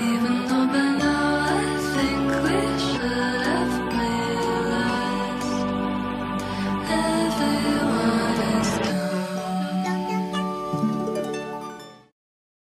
Even